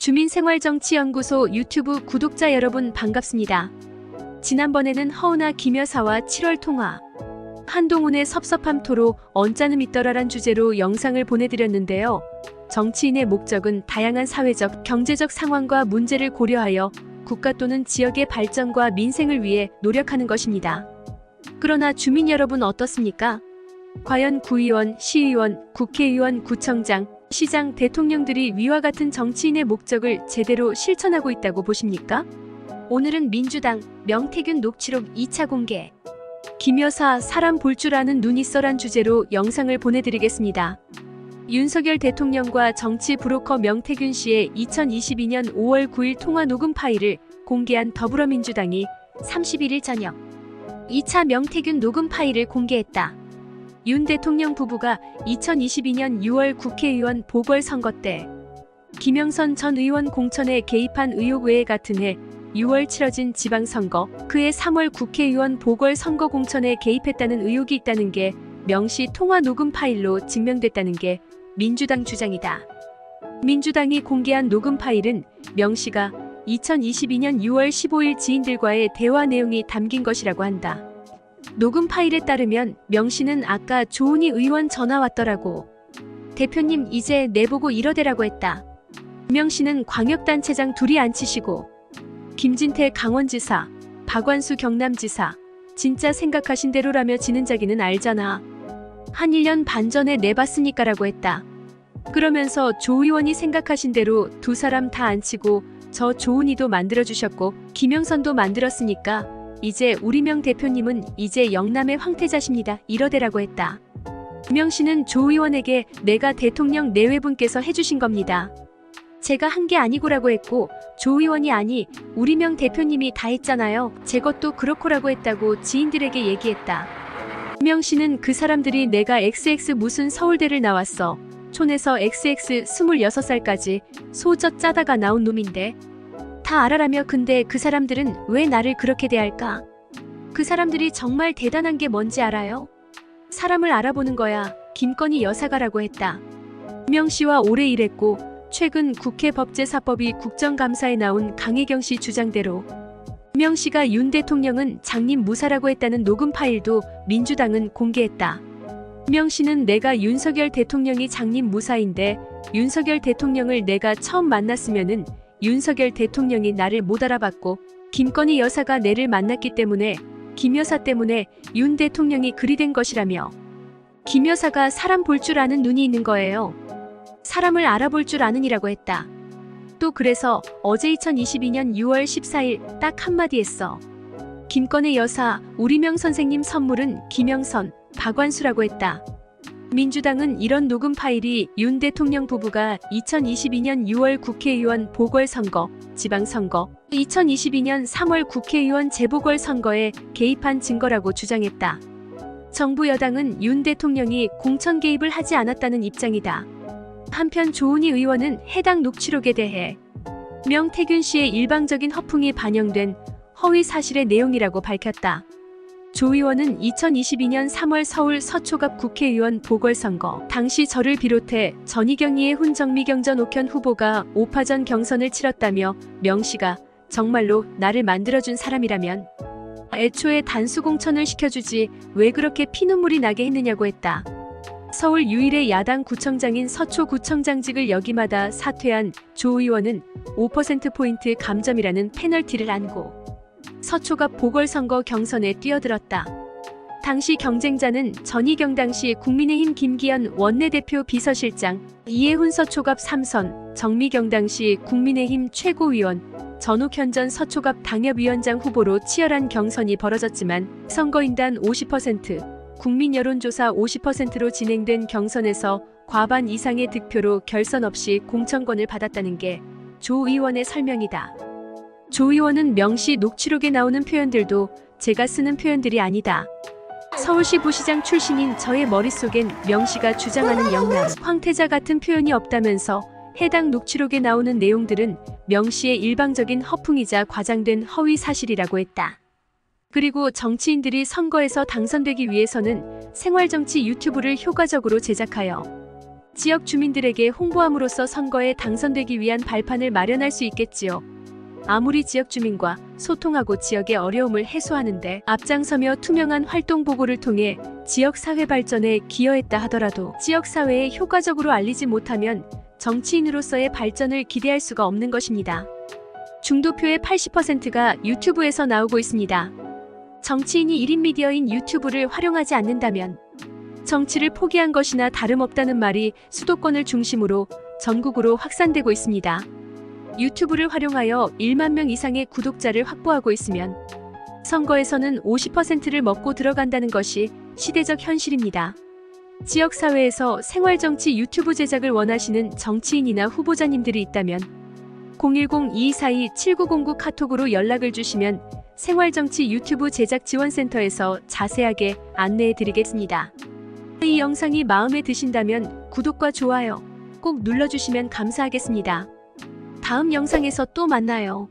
주민생활정치연구소 유튜브 구독자 여러분 반갑습니다. 지난번에는 허은아 김 여사와 7월 통화, 한동훈의 섭섭함 토로 언짢음 있더라란 주제로 영상을 보내드렸는데요. 정치인의 목적은 다양한 사회적, 경제적 상황과 문제를 고려하여 국가 또는 지역의 발전과 민생을 위해 노력하는 것입니다. 그러나 주민 여러분 어떻습니까? 과연 구의원, 시의원, 국회의원, 구청장, 시장, 대통령들이 위와 같은 정치인의 목적을 제대로 실천하고 있다고 보십니까? 오늘은 민주당 명태균 녹취록 2차 공개. 김 여사 사람 볼 줄 아는 눈 있어란 주제로 영상을 보내드리겠습니다. 윤석열 대통령과 정치 브로커 명태균 씨의 2022년 5월 9일 통화 녹음 파일을 공개한 더불어민주당이 31일 저녁 2차 명태균 녹음 파일을 공개했다. 윤 대통령 부부가 2022년 6월 국회의원 보궐선거 때 김영선 전 의원 공천에 개입한 의혹 외에 같은 해 6월 치러진 지방선거, 그해 3월 국회의원 보궐선거 공천에 개입했다는 의혹이 있다는 게 명시 통화 녹음 파일로 증명됐다는 게 민주당 주장이다. 민주당이 공개한 녹음 파일은 명시가 2022년 6월 15일 지인들과의 대화 내용이 담긴 것이라고 한다. 녹음 파일에 따르면 명씨는 아까 조은희 의원 전화 왔더라고. 대표님 이제 내보고 이러대라고 했다. 명씨는 광역단체장 둘이 앉히시고 김진태 강원지사, 박완수 경남지사 진짜 생각하신 대로라며 지는 자기는 알잖아. 한 1년 반 전에 내봤으니까 라고 했다. 그러면서 조 의원이 생각하신 대로 두 사람 다 앉히고 저 조은희도 만들어주셨고 김영선도 만들었으니까 이제 우리명 대표님은 이제 영남의 황태자십니다. 이러대라고 했다. 명 씨는 조 의원에게 내가 대통령 내외분께서 해주신 겁니다. 제가 한 게 아니고라고 했고 조 의원이 아니 우리명 대표님이 다 했잖아요. 제 것도 그렇고라고 했다고 지인들에게 얘기했다. 명 씨는 그 사람들이 내가 XX 무슨 서울대를 나왔어. 촌에서 XX 26살까지 소젖 짜다가 나온 놈인데 다 알아라며 근데 그 사람들은 왜 나를 그렇게 대할까? 그 사람들이 정말 대단한 게 뭔지 알아요? 사람을 알아보는 거야. 김건희 여사가라고 했다. 명 씨와 오래 일했고 최근 국회 법제사법위 국정감사에 나온 강혜경 씨 주장대로 명 씨가 윤 대통령은 장님 무사라고 했다는 녹음 파일도 민주당은 공개했다. 명 씨는 내가 윤석열 대통령이 장님 무사인데 윤석열 대통령을 내가 처음 만났으면은 윤석열 대통령이 나를 못 알아봤고 김건희 여사가 내를 만났기 때문에 김 여사 때문에 윤 대통령이 그리 된 것이라며 김 여사가 사람 볼 줄 아는 눈이 있는 거예요. 사람을 알아볼 줄 아는이라고 했다. 또 그래서 어제 2022년 6월 14일 딱 한마디 했어. 김건희 여사 우리명 선생님 선물은 김영선, 박완수라고 했다. 민주당은 이런 녹음 파일이 윤 대통령 부부가 2022년 6월 국회의원 보궐선거, 지방선거, 2022년 3월 국회의원 재보궐선거에 개입한 증거라고 주장했다. 정부 여당은 윤 대통령이 공천 개입을 하지 않았다는 입장이다. 한편 조은희 의원은 해당 녹취록에 대해 명태균 씨의 일방적인 허풍이 반영된 허위 사실의 내용이라고 밝혔다. 조 의원은 2022년 3월 서울 서초갑 국회의원 보궐선거 당시 저를 비롯해 전희경이의 훈정미 경 전 옥현 후보가 5파전 경선을 치렀다며 명 씨가 정말로 나를 만들어준 사람이라면 애초에 단수 공천을 시켜주지 왜 그렇게 피눈물이 나게 했느냐고 했다. 서울 유일의 야당 구청장인 서초구청장직을 여기마다 사퇴한 조 의원은 5%포인트 감점이라는 페널티를 안고 서초갑 보궐선거 경선에 뛰어들었다. 당시 경쟁자는 전희경 당시 국민의힘 김기현 원내대표 비서실장, 이해훈 서초갑 3선, 정미경 당시 국민의힘 최고위원, 전욱현 전 서초갑 당협위원장 후보로 치열한 경선이 벌어졌지만 선거인단 50%, 국민 여론조사 50%로 진행된 경선에서 과반 이상의 득표로 결선 없이 공천권을 받았다는 게 조 의원의 설명이다. 조 의원은 명시 녹취록에 나오는 표현들도 제가 쓰는 표현들이 아니다. 서울시 부시장 출신인 저의 머릿속엔 명시가 주장하는 영남, 황태자 같은 표현이 없다면서 해당 녹취록에 나오는 내용들은 명시의 일방적인 허풍이자 과장된 허위 사실이라고 했다. 그리고 정치인들이 선거에서 당선되기 위해서는 생활정치 유튜브를 효과적으로 제작하여 지역 주민들에게 홍보함으로써 선거에 당선되기 위한 발판을 마련할 수 있겠지요. 아무리 지역 주민과 소통하고 지역의 어려움을 해소하는데 앞장서며 투명한 활동 보고를 통해 지역 사회 발전에 기여했다 하더라도 지역 사회에 효과적으로 알리지 못하면 정치인으로서의 발전을 기대할 수가 없는 것입니다. 중도표의 80%가 유튜브에서 나오고 있습니다. 정치인이 1인 미디어인 유튜브를 활용하지 않는다면 정치를 포기한 것이나 다름없다는 말이 수도권을 중심으로 전국으로 확산되고 있습니다. 유튜브를 활용하여 1만 명 이상의 구독자를 확보하고 있으면 선거에서는 50%를 먹고 들어간다는 것이 시대적 현실입니다. 지역 사회에서 생활정치 유튜브 제작을 원하시는 정치인이나 후보자님들이 있다면 010-2242-7909 카톡으로 연락을 주시면 생활정치 유튜브 제작 지원센터에서 자세하게 안내해 드리겠습니다. 이 영상이 마음에 드신다면 구독과 좋아요 꼭 눌러주시면 감사하겠습니다. 다음 영상에서 또 만나요.